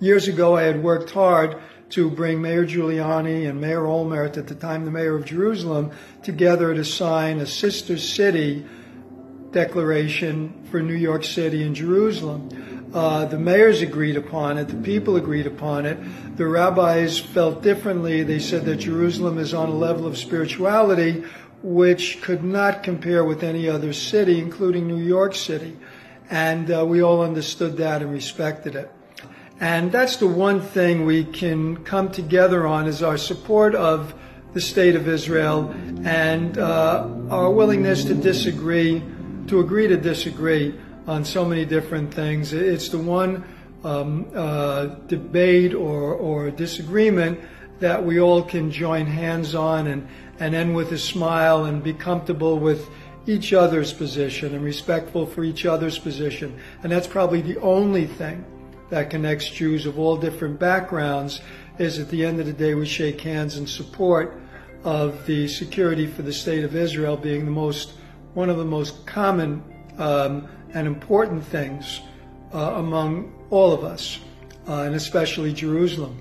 years ago, I had worked hard to bring Mayor Giuliani and Mayor Olmert, at the time the mayor of Jerusalem, together to sign a sister city declaration for New York City and Jerusalem. Uh, the mayors agreed upon it, the people agreed upon it. The rabbis felt differently. They said that Jerusalem is on a level of spirituality which could not compare with any other city, including New York City. And uh, we all understood that and respected it. And that's the one thing we can come together on is our support of the state of Israel and uh, our willingness to disagree, to agree to disagree on so many different things. It's the one um, uh, debate or, or disagreement that we all can join hands on and, and end with a smile and be comfortable with each other's position and respectful for each other's position. And that's probably the only thing that connects Jews of all different backgrounds is at the end of the day we shake hands in support of the security for the state of Israel being the most one of the most common um, and important things uh, among all of us, uh, and especially Jerusalem.